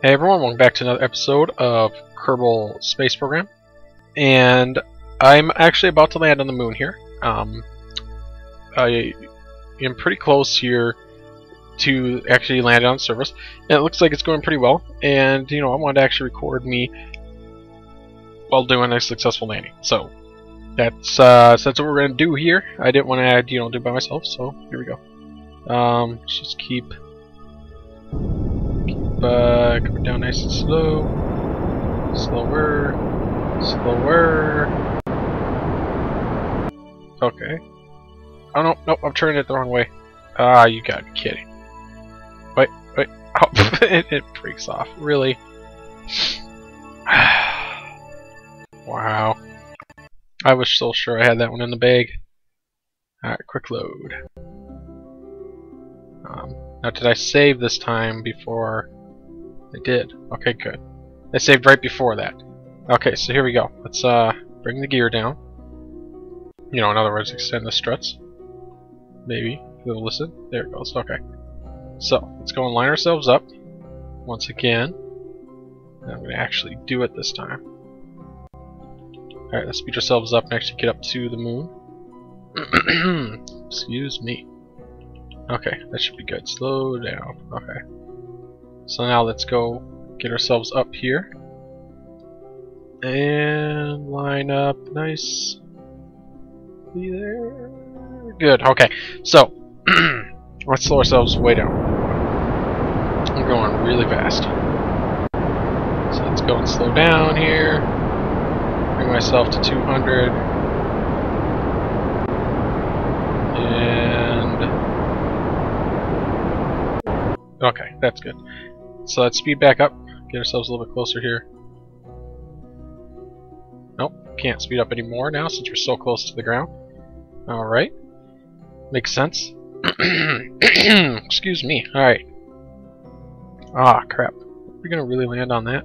Hey everyone, welcome back to another episode of Kerbal Space Program. And I'm actually about to land on the moon here. Um, I am pretty close here to actually land on surface. And it looks like it's going pretty well. And, you know, I wanted to actually record me while doing a successful landing. So, that's, uh, so that's what we're going to do here. I didn't want to, you know, do it by myself, so here we go. Um, just keep uh, coming down nice and slow. Slower. Slower. Okay. Oh no, no, I'm turning it the wrong way. Ah, you gotta be kidding. Wait, wait. Oh, it, it breaks off. Really? wow. I was so sure I had that one in the bag. Alright, quick load. Um, now, did I save this time before they did. Okay, good. They saved right before that. Okay, so here we go. Let's uh bring the gear down. You know, in other words, extend the struts. Maybe. Will listen. There it goes. Okay. So, let's go and line ourselves up. Once again. I'm going to actually do it this time. Alright, let's speed ourselves up and actually get up to the moon. Excuse me. Okay, that should be good. Slow down. Okay. So now let's go get ourselves up here. And line up nice. There. Good, okay. So, let's slow ourselves way down. I'm going really fast. So let's go and slow down here. Bring myself to 200. And... Okay, that's good. So let's speed back up, get ourselves a little bit closer here. Nope, can't speed up anymore now since we're so close to the ground. Alright. Makes sense. Excuse me. Alright. Ah, crap. We're we gonna really land on that?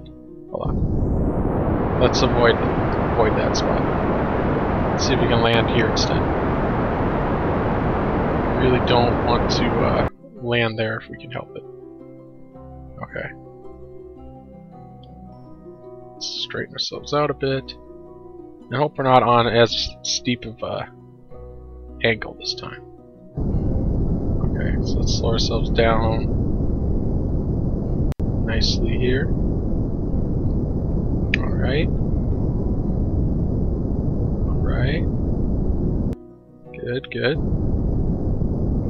Hold on. Let's avoid avoid that spot. Let's see if we can land here instead. Really don't want to uh, land there if we can help it. Okay. Let's straighten ourselves out a bit. I hope we're not on as steep of a angle this time. Okay, so let's slow ourselves down nicely here. Alright. Alright. Good, good.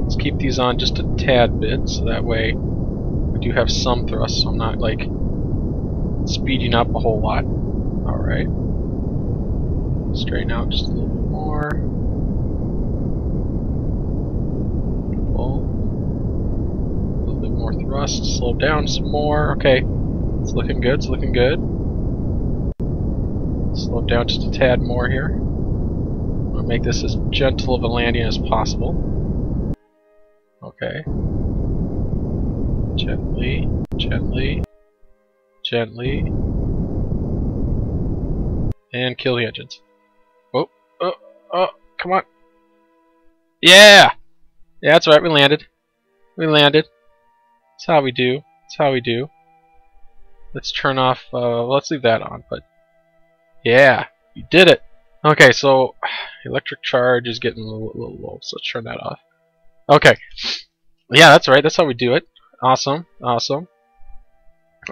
Let's keep these on just a tad bit so that way do have some thrust, so I'm not like speeding up a whole lot. Alright. Straighten out just a little bit more. Full. A little bit more thrust. Slow down some more. Okay. It's looking good. It's looking good. Slow down just a tad more here. I'm to make this as gentle of a landing as possible. Okay. Gently, gently, gently. And kill the engines. Oh, oh, oh, come on. Yeah! Yeah, that's right, we landed. We landed. That's how we do. That's how we do. Let's turn off, uh, let's leave that on, but... Yeah, we did it! Okay, so, electric charge is getting a little, a little low, so let's turn that off. Okay. Yeah, that's right, that's how we do it. Awesome, awesome.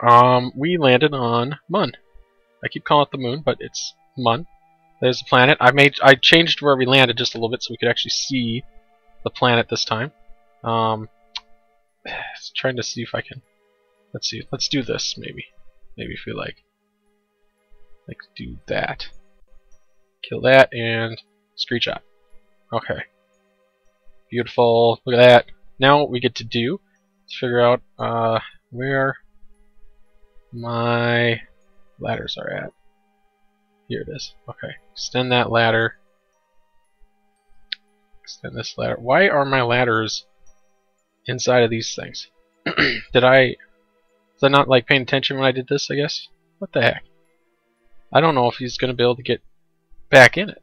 Um, we landed on Mun. I keep calling it the moon, but it's Mun. There's the planet. I made I changed where we landed just a little bit so we could actually see the planet this time. Um, trying to see if I can. Let's see. Let's do this maybe. Maybe if we like. Like do that. Kill that and screenshot. Okay. Beautiful. Look at that. Now what we get to do figure out uh, where my ladders are at. Here it is. Okay. Extend that ladder. Extend this ladder. Why are my ladders inside of these things? did I... Was I not like paying attention when I did this, I guess? What the heck? I don't know if he's going to be able to get back in it.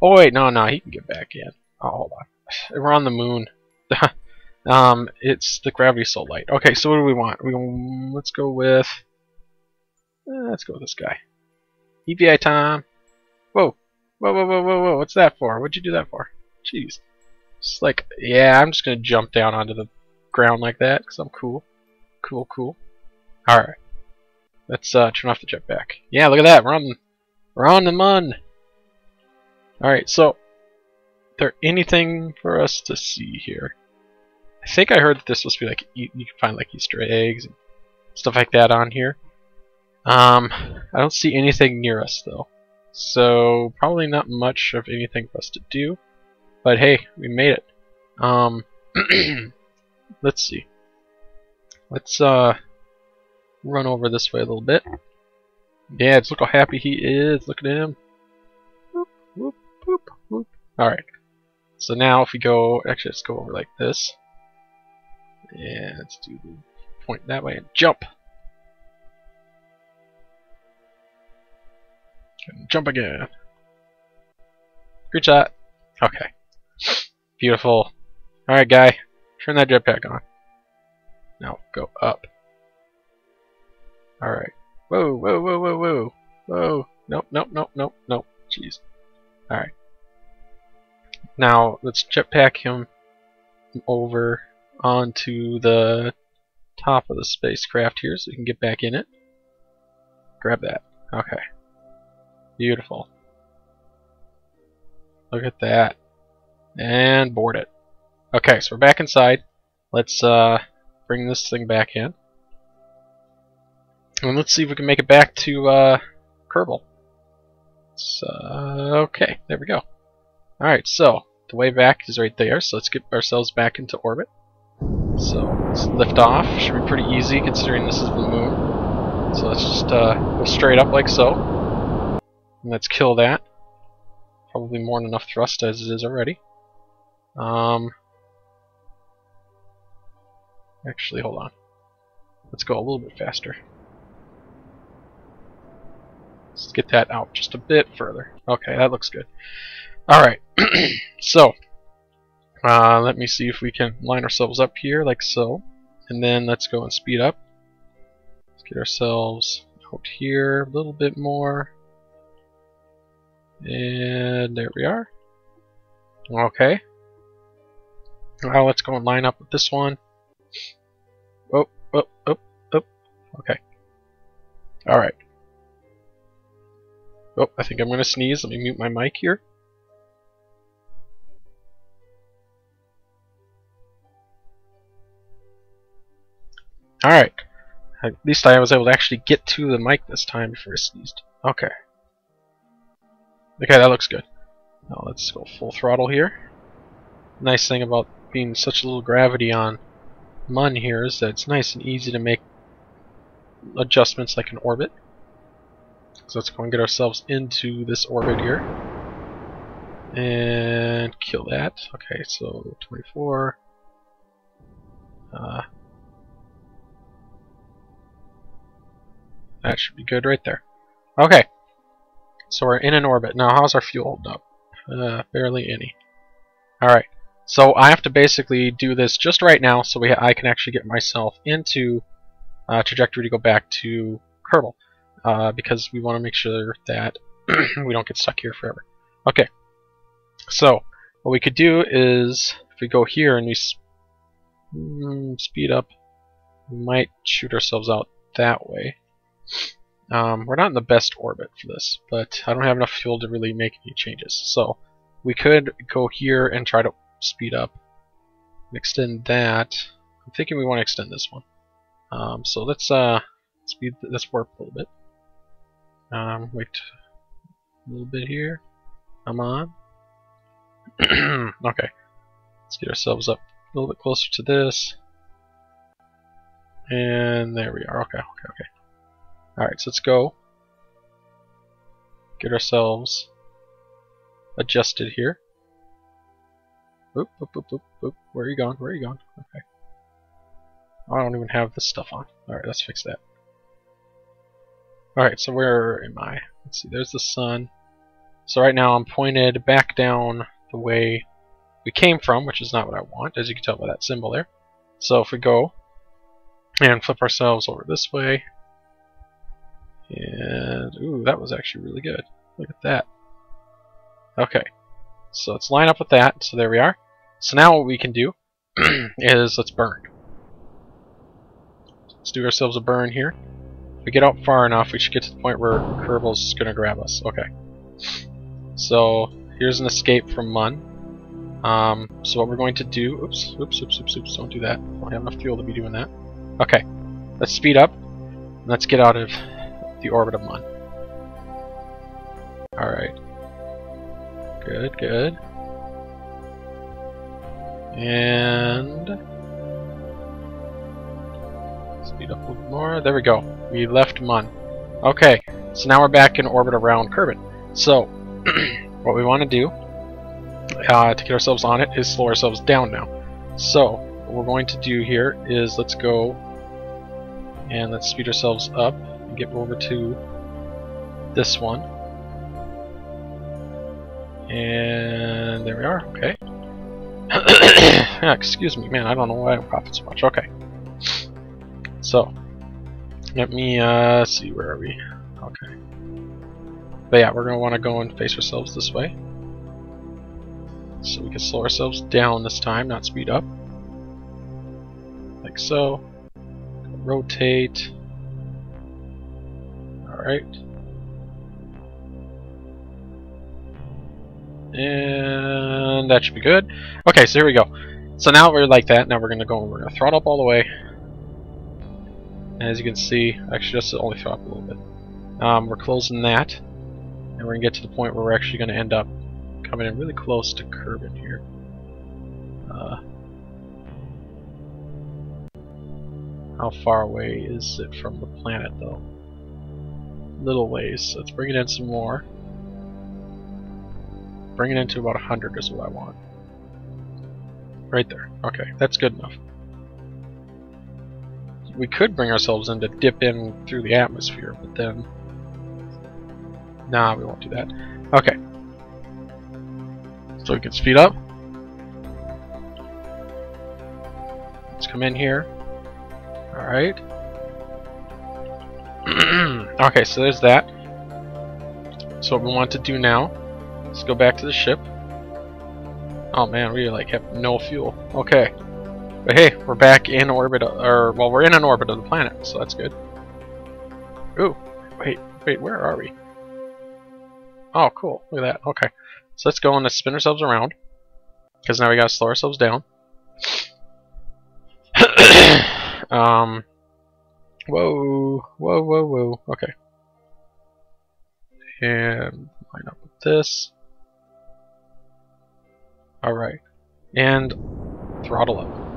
Oh wait, no, no, he can get back in. Oh, hold on. We're on the moon. Um, it's the gravity so light. Okay, so what do we want? We let's go with uh, let's go with this guy. EVA time. Whoa, whoa, whoa, whoa, whoa, whoa! What's that for? What'd you do that for? Jeez. It's like, yeah, I'm just gonna jump down onto the ground like that because I'm cool. Cool, cool. All right. Let's uh, turn off the jetpack. Yeah, look at that. We're on, we're on the mun. All right, so there anything for us to see here? I think I heard that this supposed to be like you, you can find like Easter eggs and stuff like that on here. Um, I don't see anything near us though, so probably not much of anything for us to do. But hey, we made it. Um, let's see. Let's uh run over this way a little bit. Yeah, just look how happy he is. Look at him. Whoop, whoop, whoop, whoop. Alright. So now if we go, actually let's go over like this. And let's do the point that way and jump. And jump again. Good shot. Okay. Beautiful. Alright guy, turn that jetpack on. Now go up. Alright. Whoa, whoa, whoa, whoa, whoa. Whoa. Nope, nope, nope, nope, nope. Jeez. Alright. Now, let's jetpack him over onto the top of the spacecraft here so we can get back in it. Grab that. Okay. Beautiful. Look at that. And board it. Okay, so we're back inside. Let's uh, bring this thing back in. And let's see if we can make it back to uh, Kerbal. So, okay, there we go. Alright, so the way back is right there, so let's get ourselves back into orbit. So lift off. Should be pretty easy considering this is the moon. So let's just uh, go straight up like so. And let's kill that. Probably more than enough thrust as it is already. Um, actually, hold on. Let's go a little bit faster. Let's get that out just a bit further. Okay, that looks good. Alright, so, uh, let me see if we can line ourselves up here like so. And then let's go and speed up. Let's get ourselves out here a little bit more. And there we are. Okay. Now let's go and line up with this one. Oh, oh, oh, oh. Okay. Alright. Oh, I think I'm going to sneeze. Let me mute my mic here. Alright. At least I was able to actually get to the mic this time before I sneezed. Okay. Okay, that looks good. Now let's go full throttle here. Nice thing about being such a little gravity on Mun here is that it's nice and easy to make adjustments like an orbit. So let's go and get ourselves into this orbit here. And kill that. Okay, so 24. Uh, that should be good right there. Okay. So we're in an orbit. Now, how's our fuel holding up? Uh, barely any. Alright. So I have to basically do this just right now so we I can actually get myself into uh, trajectory to go back to Kerbal uh, because we want to make sure that we don't get stuck here forever. Okay, so what we could do is if we go here and we mm, speed up, we might shoot ourselves out that way. Um, we're not in the best orbit for this, but I don't have enough fuel to really make any changes. So we could go here and try to speed up and extend that. I'm thinking we want to extend this one. Um, so let's uh, speed this warp a little bit. Um, wait a little bit here. Come on. okay. Let's get ourselves up a little bit closer to this. And there we are. Okay, okay, okay. Alright, so let's go. Get ourselves adjusted here. Oop, oop, oop, oop, oop. Where are you going? Where are you going? Okay. Oh, I don't even have this stuff on. Alright, let's fix that. Alright, so where am I? Let's see, there's the sun. So right now I'm pointed back down the way we came from, which is not what I want, as you can tell by that symbol there. So if we go and flip ourselves over this way, and ooh, that was actually really good. Look at that. Okay, so let's line up with that. So there we are. So now what we can do is let's burn. Let's do ourselves a burn here. If we get out far enough, we should get to the point where Kerbal's going to grab us. Okay. So here's an escape from Mun. Um, so what we're going to do, oops, oops, oops, oops, oops, don't do that. I don't have enough fuel to be doing that. Okay, let's speed up. Let's get out of the orbit of Mun. Alright. Good, good. And speed up a little more. There we go. We left Mun. Okay, so now we're back in orbit around Kerbin. So, what we want to do uh, to get ourselves on it is slow ourselves down now. So, what we're going to do here is let's go and let's speed ourselves up get over to this one. And there we are, okay. excuse me, man, I don't know why I'm coughing so much. Okay. So, let me uh, see, where are we? Okay. But yeah, we're going to want to go and face ourselves this way. So we can slow ourselves down this time, not speed up. Like so. Rotate. Alright. And that should be good. Okay, so here we go. So now we're like that. Now we're going to go and we're to throttle up all the way. And as you can see, actually just only throttle up a little bit. Um, we're closing that. And we're to get to the point where we're actually going to end up coming in really close to Kerbin here. Uh, how far away is it from the planet though? Little ways. Let's bring it in some more. Bring it into about 100 is what I want. Right there. Okay, that's good enough. We could bring ourselves in to dip in through the atmosphere, but then... Nah, we won't do that. Okay. So we can speed up. Let's come in here. Alright. okay, so there's that. So what we want to do now Let's go back to the ship. Oh man, we like have no fuel. Okay. But hey, we're back in orbit, or well, we're in an orbit of the planet, so that's good. Ooh, wait, wait, where are we? Oh, cool. Look at that. Okay. So let's go and let's spin ourselves around. Because now we gotta slow ourselves down. um. Whoa, whoa, whoa, whoa. Okay. And line up with this. Alright. And throttle up.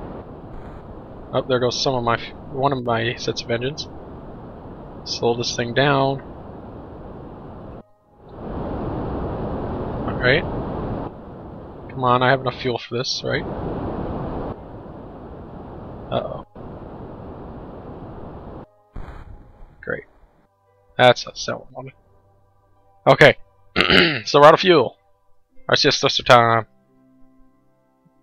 Oh, there goes some of my one of my sets of engines. Slow this thing down. Alright. Come on, I have enough fuel for this, right? Uh oh. Great. That's a that one. Okay. so we're out of fuel. Our siesta time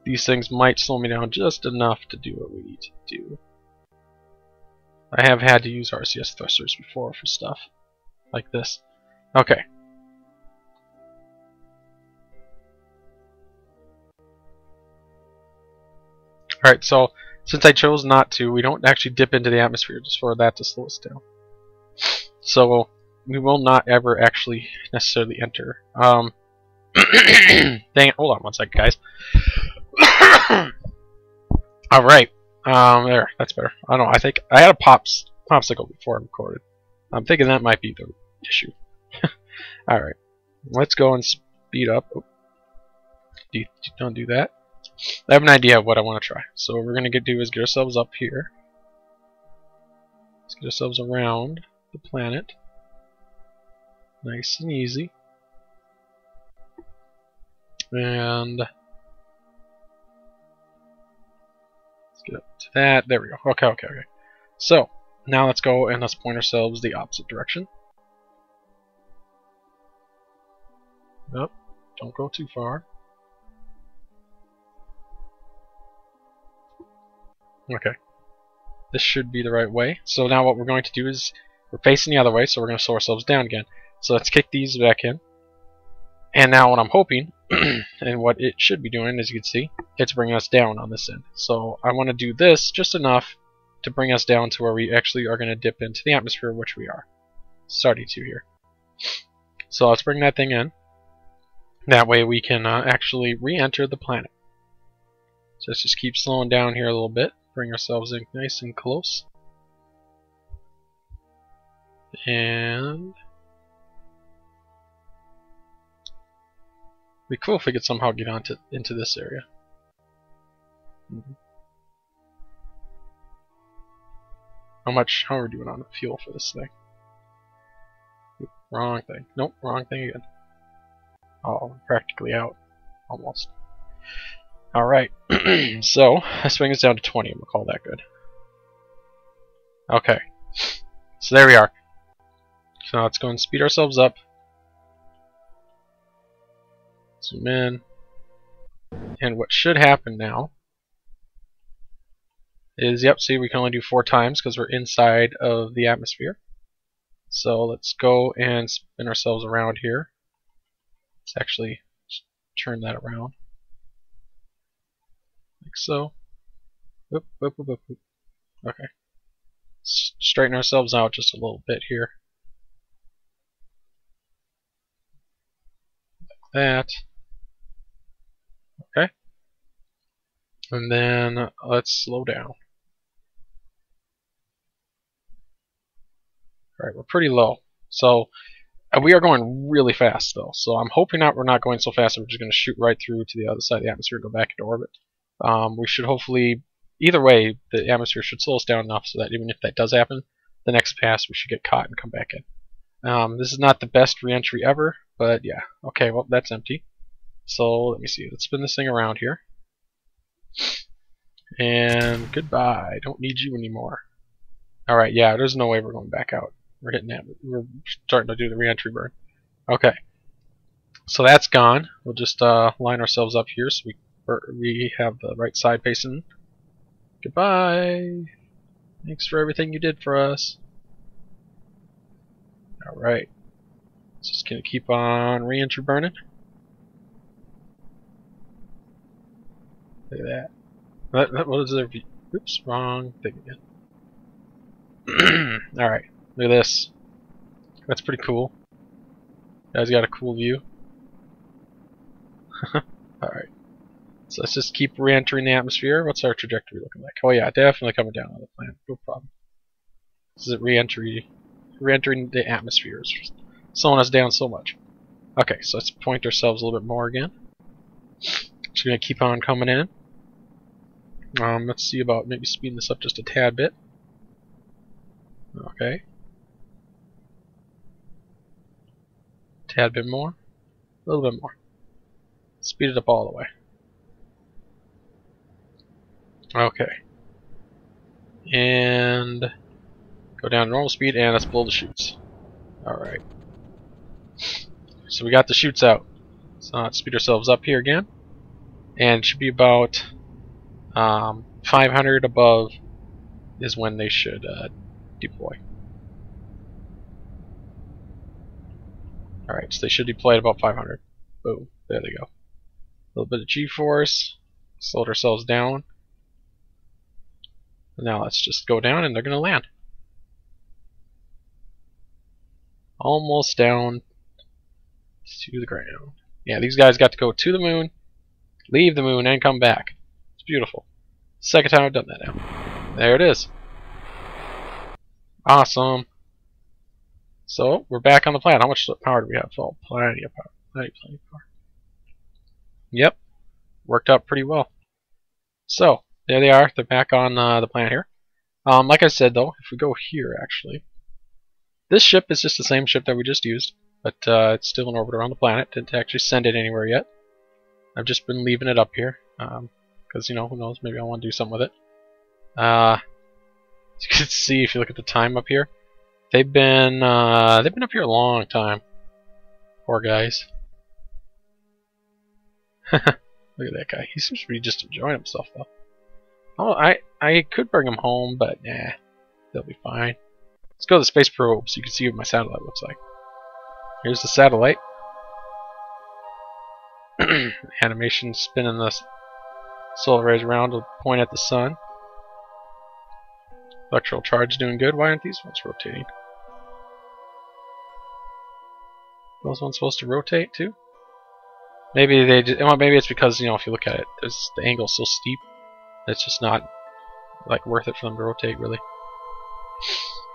these things might slow me down just enough to do what we need to do. I have had to use RCS thrusters before for stuff like this. Okay. Alright, so since I chose not to, we don't actually dip into the atmosphere just for that to slow us down. So we will not ever actually necessarily enter. Um, dang it, hold on one second guys. All right. Um, there. That's better. I don't know. I think I had a pops popsicle before I recorded. I'm thinking that might be the issue. All right. Let's go and speed up. Oh. Do, don't do that. I have an idea of what I want to try. So what we're gonna get do is get ourselves up here. Let's get ourselves around the planet. Nice and easy. And let's get up to that. There we go. Okay, okay, okay. So, now let's go and let's point ourselves the opposite direction. Nope, don't go too far. Okay. This should be the right way. So now what we're going to do is we're facing the other way, so we're going to slow ourselves down again. So let's kick these back in. And now what I'm hoping, and what it should be doing, as you can see, it's bringing us down on this end. So I want to do this just enough to bring us down to where we actually are going to dip into the atmosphere, which we are starting to here. So let's bring that thing in. That way we can uh, actually re-enter the planet. So let's just keep slowing down here a little bit. Bring ourselves in nice and close. And... Be cool if we could somehow get onto into this area. Mm -hmm. How much, how are we doing on fuel for this thing? Wrong thing. Nope, wrong thing again. Oh, practically out. Almost. Alright, so, this swing us down to 20, we'll call that good. Okay, so there we are. So let's go and speed ourselves up. Zoom in. And what should happen now is, yep, see we can only do four times because we're inside of the atmosphere. So let's go and spin ourselves around here. Let's actually turn that around. Like so. Whoop, whoop, whoop. Okay. Straighten ourselves out just a little bit here. That. Okay. And then let's slow down. Alright, we're pretty low. So uh, we are going really fast though. So I'm hoping that we're not going so fast that we're just going to shoot right through to the other side of the atmosphere and go back into orbit. Um, we should hopefully, either way, the atmosphere should slow us down enough so that even if that does happen, the next pass we should get caught and come back in. Um, this is not the best reentry ever, but yeah. Okay, well that's empty. So let me see. Let's spin this thing around here. And goodbye. Don't need you anymore. Alright, yeah, there's no way we're going back out. We're hitting that. We're starting to do the reentry burn. Okay. So that's gone. We'll just uh, line ourselves up here so we we have the right side facing. Goodbye. Thanks for everything you did for us. Alright. Just gonna keep on reentry burning. Look at that. What, what is there? Oops, wrong thing again. Alright. Look at this. That's pretty cool. Guys got a cool view. Alright. So let's just keep re-entering the atmosphere. What's our trajectory looking like? Oh yeah, definitely coming down on the planet. No problem. This is a re-entry. Re-entering the atmosphere is slowing us down so much. Okay, so let's point ourselves a little bit more again. Just gonna keep on coming in. Um, let's see about maybe speeding this up just a tad bit. Okay. tad bit more, a little bit more. Speed it up all the way. Okay. And go down to normal speed and let's blow the chutes. Alright. So we got the chutes out. Let's speed ourselves up here again. And should be about um, 500 above is when they should uh, deploy. Alright, so they should deploy at about 500. Boom. There they go. A little bit of G-force. Slowed ourselves down. Now let's just go down and they're going to land. Almost down to the ground. Yeah, these guys got to go to the moon, leave the moon, and come back. It's beautiful. Second time I've done that now. There it is. Awesome. So, we're back on the planet. How much power do we have? Oh, plenty of power. Plenty, plenty of power. Yep. Worked out pretty well. So, there they are. They're back on uh, the planet here. Um, like I said, though, if we go here, actually, this ship is just the same ship that we just used, but uh, it's still in orbit around the planet. Didn't actually send it anywhere yet. I've just been leaving it up here, because, um, you know, who knows, maybe I want to do something with it. Uh, you can see, if you look at the time up here, They've been uh, they've been up here a long time. Poor guys. Look at that guy. He seems to be just enjoying himself though. Oh, I I could bring him home, but nah, they'll be fine. Let's go to the space probe so you can see what my satellite looks like. Here's the satellite. Animation spinning the solar rays around to point at the sun. Electrical charge doing good. Why aren't these ones rotating? Those ones supposed to rotate too? Maybe they just, well, maybe it's because you know if you look at it, the angle's so steep, it's just not like worth it for them to rotate really.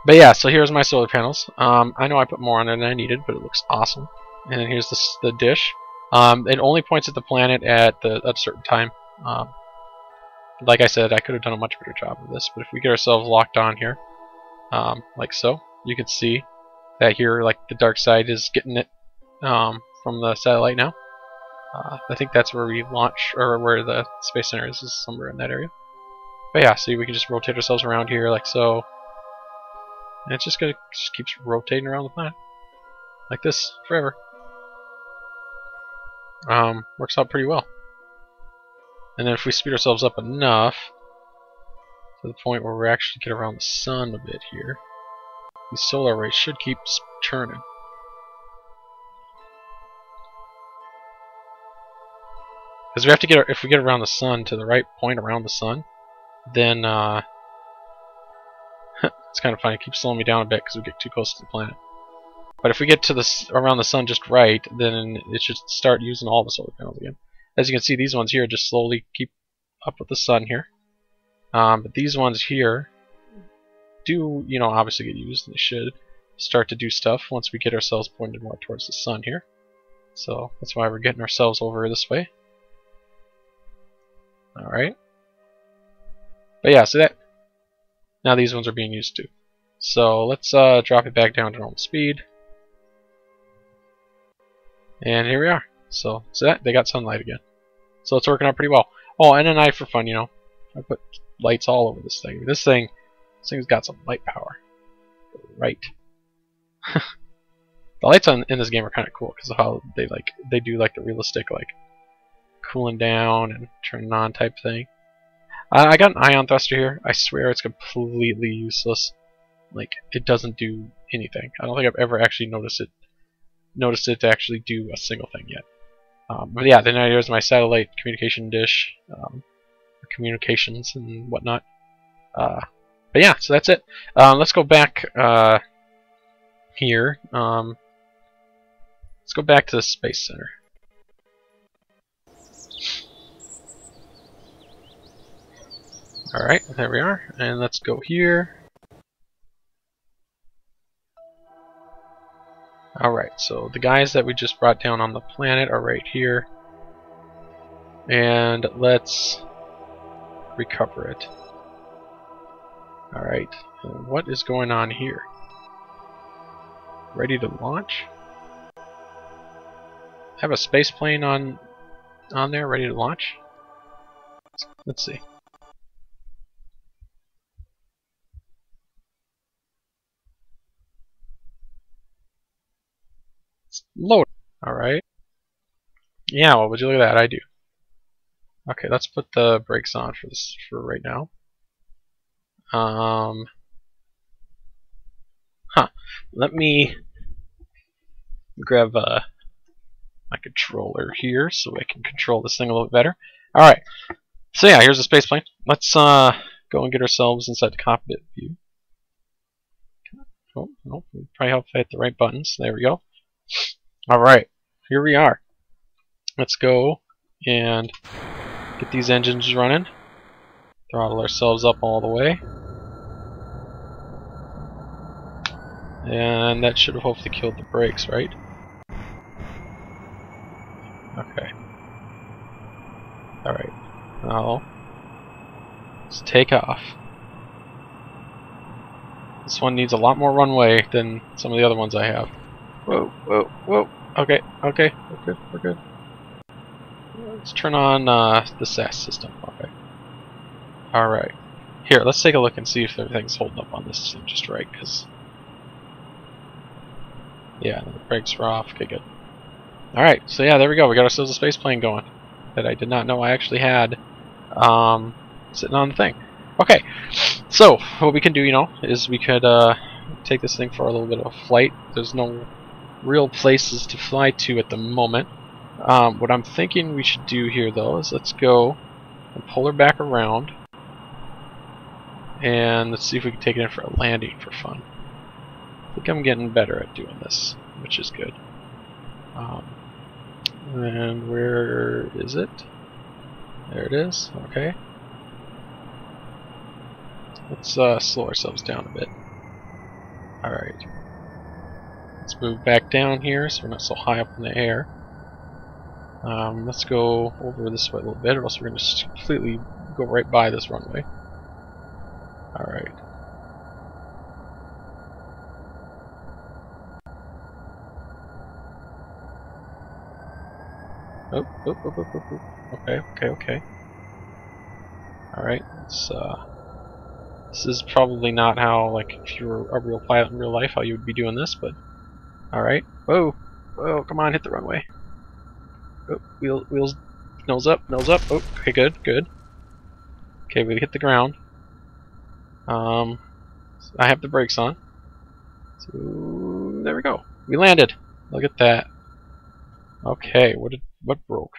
But yeah, so here's my solar panels. Um, I know I put more on there than I needed, but it looks awesome. And then here's the the dish. Um, it only points at the planet at the at a certain time. Um, like I said, I could have done a much better job of this, but if we get ourselves locked on here, um, like so, you can see that here, like the dark side is getting it um, from the satellite now. Uh, I think that's where we launch, or where the space center is, is somewhere in that area. But yeah, see, we can just rotate ourselves around here like so. And it's just gonna just keeps rotating around the planet like this forever. Um, works out pretty well. And then if we speed ourselves up enough to the point where we actually get around the sun a bit here, these solar rays should keep churning. Because we have to get, if we get around the sun to the right point around the sun, then uh, it's kind of funny. It keeps slowing me down a bit because we get too close to the planet. But if we get to the around the sun just right, then it should start using all the solar panels again. As you can see, these ones here just slowly keep up with the sun here. Um, but these ones here do, you know, obviously get used. And they should start to do stuff once we get ourselves pointed more towards the sun here. So that's why we're getting ourselves over this way. Alright. But yeah, so that now these ones are being used too. So let's uh, drop it back down to normal speed. And here we are. So, see that? They got sunlight again. So it's working out pretty well. Oh, and an eye for fun, you know. I put lights all over this thing. This thing, this thing's got some light power. Right. the lights on in this game are kind of cool because of how they like they do like the realistic like cooling down and turning on type thing. I, I got an ion thruster here. I swear it's completely useless. Like it doesn't do anything. I don't think I've ever actually noticed it noticed it to actually do a single thing yet. Um, but yeah, then there's my satellite communication dish, um, communications and whatnot. Uh, but yeah, so that's it. Um, let's go back uh, here. Um, let's go back to the Space Center. Alright, there we are. And let's go here. Alright, so the guys that we just brought down on the planet are right here. And let's recover it. Alright, what is going on here? Ready to launch? Have a space plane on on there ready to launch? Let's see. Load. Alright. Yeah, well, would you look at that? I do. Okay, let's put the brakes on for this for right now. Um, huh. Let me grab uh, my controller here so I can control this thing a little bit better. Alright. So yeah, here's the space plane. Let's uh, go and get ourselves inside the cockpit view. Oh, no, probably help if I hit the right buttons. There we go. Alright, here we are. Let's go and get these engines running. Throttle ourselves up all the way. And that should have hopefully killed the brakes, right? Okay. Alright. Now, let's take off. This one needs a lot more runway than some of the other ones I have. Whoa, whoa, whoa. Okay, okay, we're good, we're good. Let's turn on uh, the SAS system. Okay. Alright. Here, let's take a look and see if everything's holding up on this system just right, because... Yeah, the brakes are off. Okay, good. Alright, so yeah, there we go. We got ourselves a space plane going that I did not know I actually had. Um, sitting on the thing. Okay, so what we can do, you know, is we could uh, take this thing for a little bit of a flight. There's no real places to fly to at the moment. Um, what I'm thinking we should do here, though, is let's go and pull her back around. And let's see if we can take it in for a landing for fun. I think I'm getting better at doing this, which is good. Um, and where is it? There it is. Okay. Let's uh, slow ourselves down a bit. Alright. Let's move back down here so we're not so high up in the air. Um, let's go over this way a little bit or else we're going to completely go right by this runway. Alright. Oh, oh, oh, oh, oh, oh. Okay, okay, okay. Alright, let's, uh... This is probably not how, like, if you were a real pilot in real life, how you would be doing this, but... Alright. Whoa! Whoa, come on, hit the runway. Oh, wheel, wheels, nose up, nose up. Oh, okay, good, good. Okay, we hit the ground. Um, I have the brakes on. So, there we go. We landed. Look at that. Okay, what did, what broke?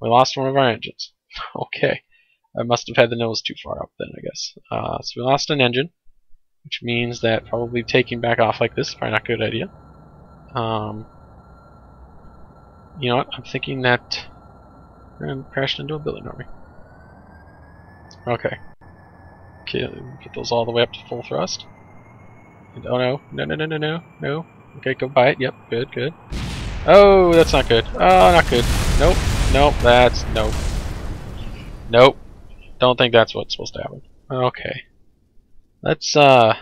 We lost one of our engines. okay. I must have had the nose too far up then, I guess. Uh, so we lost an engine, which means that probably taking back off like this is probably not a good idea. Um, you know what? I'm thinking that we're going to crash into a building, aren't we? Okay. Okay, get those all the way up to full thrust. And, oh no, no, no, no, no, no, no. Okay, go by it. Yep, good, good. Oh, that's not good. Oh, not good. Nope, nope, that's nope. Nope. Don't think that's what's supposed to happen. Okay. Let's uh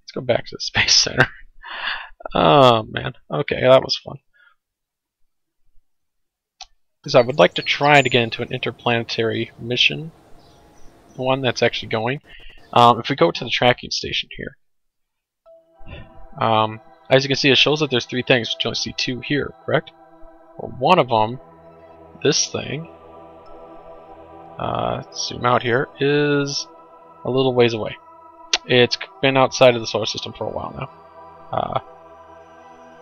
let's go back to the space center. oh man. Okay, that was fun. Because I would like to try to get into an interplanetary mission. One that's actually going. Um, if we go to the tracking station here. Um, as you can see, it shows that there's three things, you only see two here, correct? Well, one of them, this thing, uh, zoom out here, is a little ways away. It's been outside of the solar system for a while now. Uh,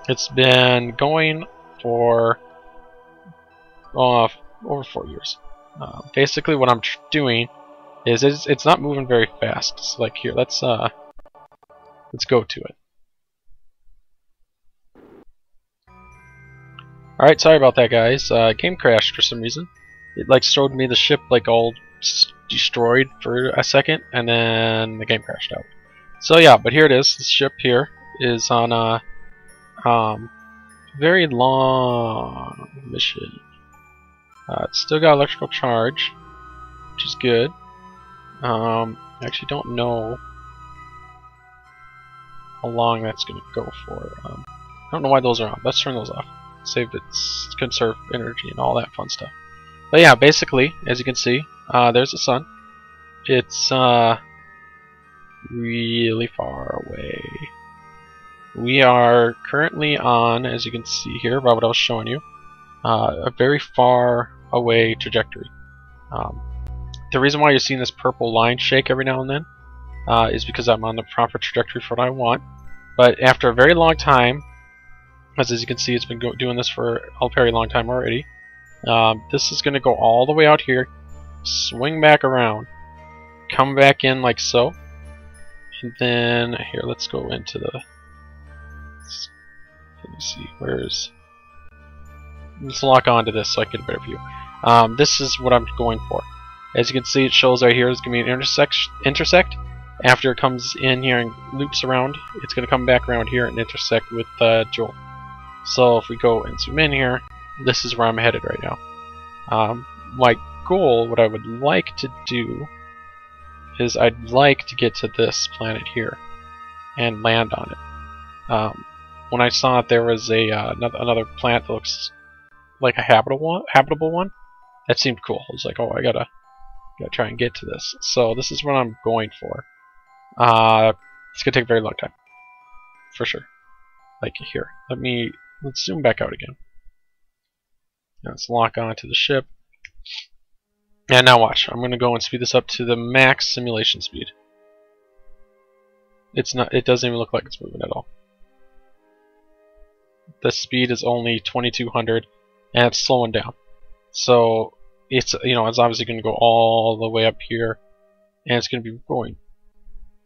it's been going for uh, over four years. Uh, basically, what I'm doing is it's, it's not moving very fast. So like here, let's uh, let's go to it. Alright, sorry about that guys. Uh, game crashed for some reason. It like showed me the ship like all destroyed for a second and then the game crashed out. So yeah, but here it is. This ship here is on a um, very long mission. Uh, it's still got electrical charge, which is good. Um, I actually don't know how long that's going to go for. Um, I don't know why those are on. Let's turn those off save its conserve energy and all that fun stuff. But yeah, basically, as you can see, uh, there's the sun. It's uh, really far away. We are currently on, as you can see here, by what I was showing you, uh, a very far away trajectory. Um, the reason why you're seeing this purple line shake every now and then uh, is because I'm on the proper trajectory for what I want. But after a very long time, as, as you can see, it's been doing this for a very long time already. Um, this is going to go all the way out here, swing back around, come back in like so, and then here, let's go into the. Let me see, where's. Let's lock onto this so I get a better view. Um, this is what I'm going for. As you can see, it shows right here. It's going to be an intersect. Intersect. After it comes in here and loops around, it's going to come back around here and intersect with uh, Jool. So if we go and zoom in here, this is where I'm headed right now. Um, my goal, what I would like to do, is I'd like to get to this planet here and land on it. Um, when I saw it, there was a uh, another, another planet that looks like a habitable one, habitable one. That seemed cool. I was like, oh, I gotta gotta try and get to this. So this is what I'm going for. Uh, it's gonna take a very long time, for sure. Like here, let me Let's zoom back out again. Now let's lock onto the ship. And now watch. I'm going to go and speed this up to the max simulation speed. It's not. It doesn't even look like it's moving at all. The speed is only 2200, and it's slowing down. So it's you know it's obviously going to go all the way up here, and it's going to be going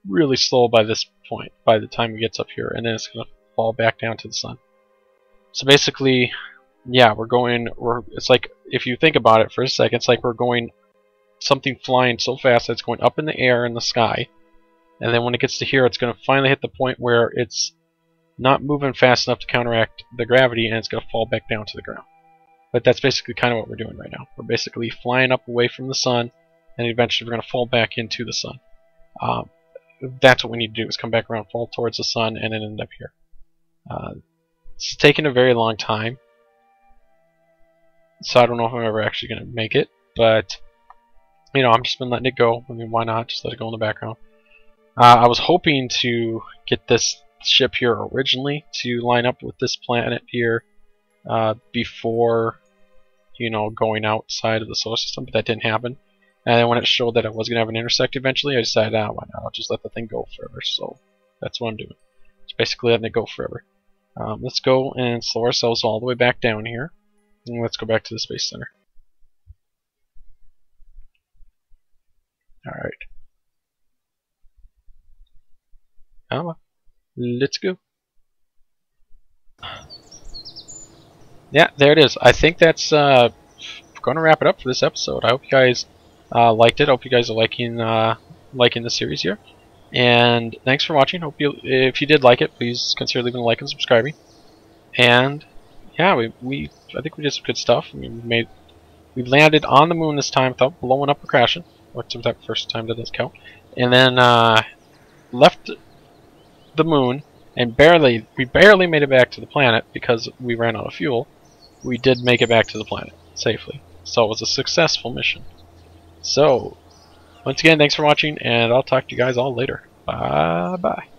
really slow by this point. By the time it gets up here, and then it's going to fall back down to the sun. So basically, yeah, we're going. We're it's like if you think about it for a second, it's like we're going something flying so fast that it's going up in the air in the sky, and then when it gets to here, it's going to finally hit the point where it's not moving fast enough to counteract the gravity, and it's going to fall back down to the ground. But that's basically kind of what we're doing right now. We're basically flying up away from the sun, and eventually we're going to fall back into the sun. Um, that's what we need to do, is come back around, fall towards the sun, and then end up here. Uh, it's taken a very long time, so I don't know if I'm ever actually going to make it, but, you know, I'm just been letting it go. I mean, why not? Just let it go in the background. Uh, I was hoping to get this ship here originally to line up with this planet here uh, before you know going outside of the solar system, but that didn't happen. And then when it showed that it was gonna have an intersect eventually, I decided, ah, why not? I'll just let the thing go forever. So that's what I'm doing. It's basically letting it go forever. Um, let's go and slow ourselves all the way back down here, and let's go back to the space center. All right. Ah, let's go. yeah, there it is. I think that's uh, going to wrap it up for this episode. I hope you guys uh, liked it. I hope you guys are liking uh, liking the series here. And thanks for watching. Hope you, if you did like it, please consider leaving a like and subscribing. And yeah, we, we I think we did some good stuff. We made we landed on the Mun this time without blowing up or crashing. What's the first time that does count. And then uh, left the Mun and barely we barely made it back to the planet because we ran out of fuel we did make it back to the planet safely. So it was a successful mission. So, once again, thanks for watching, and I'll talk to you guys all later. Bye-bye.